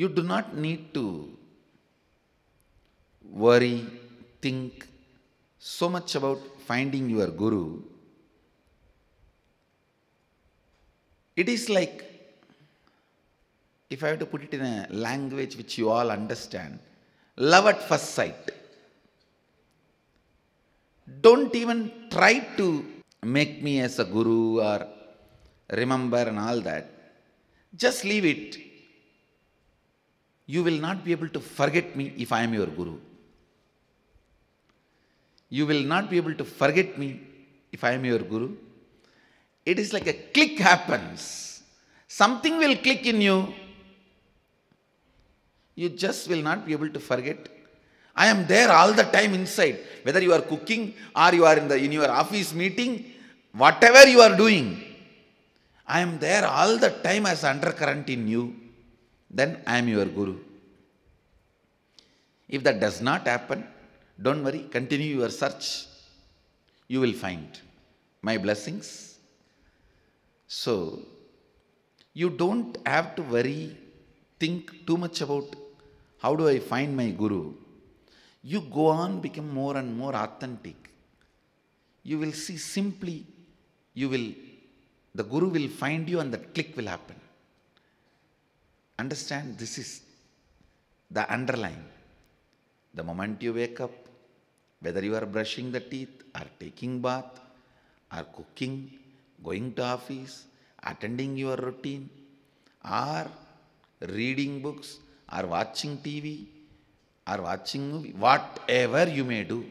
You do not need to worry, think so much about finding your guru. It is like, if I have to put it in a language which you all understand, love at first sight. Don't even try to make me as a guru or remember and all that. Just leave it. You will not be able to forget me if I am your guru. You will not be able to forget me if I am your guru. It is like a click happens. Something will click in you. You just will not be able to forget. I am there all the time inside. Whether you are cooking or you are in, the, in your office meeting, whatever you are doing, I am there all the time as undercurrent in you. Then I am your guru. If that does not happen, don't worry, continue your search. You will find my blessings. So, you don't have to worry, think too much about how do I find my guru. You go on, become more and more authentic. You will see simply, you will, the guru will find you and that click will happen. Understand, this is the underlying. The moment you wake up, whether you are brushing the teeth or taking bath or cooking, going to office, attending your routine or reading books or watching TV or watching movie, whatever you may do,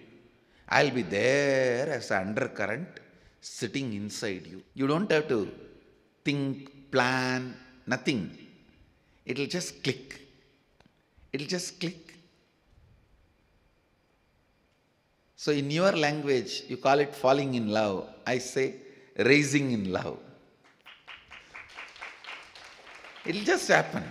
I'll be there as an undercurrent sitting inside you. You don't have to think, plan, nothing. It'll just click. It'll just click. So, in your language, you call it falling in love. I say raising in love. It'll just happen.